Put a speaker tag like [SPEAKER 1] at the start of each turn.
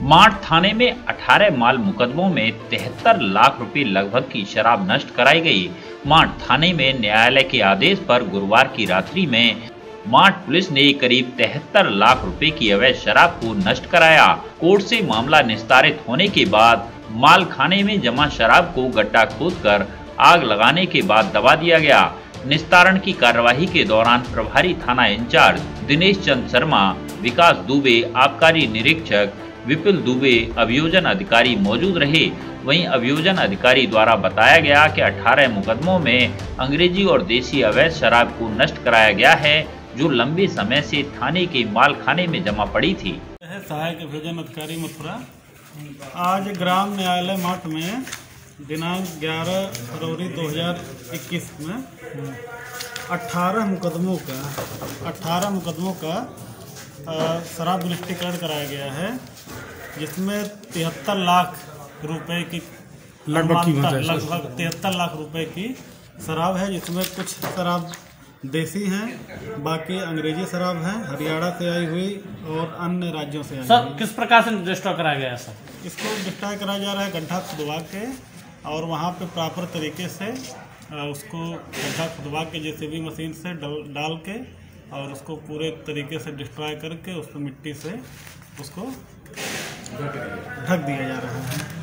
[SPEAKER 1] माठ थाने में 18 माल मुकदमों में तिहत्तर लाख रुपए लगभग की शराब नष्ट कराई गई। माठ थाने में न्यायालय के आदेश पर गुरुवार की रात्रि में माठ पुलिस ने करीब तिहत्तर लाख रुपए की अवैध शराब को नष्ट कराया। कोर्ट से मामला निस्तारित होने के बाद माल खाने में जमा शराब को गड्ढा खोदकर आग लगाने के बाद दबा दिया गया। निस्तारण की कार्यवाही के दौरान प्रभारी थाना इंचार्ज दिनेश चंद शर्मा, विकास दुबे, आबकारी निरीक्षक विपुल दुबे अभियोजन अधिकारी मौजूद रहे। वहीं अभियोजन अधिकारी द्वारा बताया गया कि 18 मुकदमों में अंग्रेज़ी और देसी अवैध शराब को नष्ट कराया गया है, जो लंबे समय से थाने के माल खाने में जमा पड़ी थी।
[SPEAKER 2] सहायक अभियोजन अधिकारी मथुरा, आज ग्राम न्यायालय मठ में दिनांक 11 फरवरी 2021 में 18 मुकदमों का 18 मुकदमों का शराब निष्टीकरण कराया गया है जिसमें तिहत्तर लाख रुपए की
[SPEAKER 3] लगभग
[SPEAKER 2] लगभग तिहत्तर लाख रुपए की शराब है जिसमें कुछ शराब देसी हैं बाकी अंग्रेज़ी शराब है हरियाणा से आई हुई और अन्य राज्यों से आई
[SPEAKER 3] सर किस प्रकार से रजिस्टर कराया गया है सर?
[SPEAKER 2] इसको डिस्ट्रॉय कराया जा रहा है गड्ढा खुदवा के और वहाँ पे प्रॉपर तरीके से उसको गड्ढा खुदवा के जेसीबी मशीन से डल- डाल के और उसको पूरे तरीके से डिस्ट्रॉय करके उसको मिट्टी से उसको ढक दिया जा रहा है।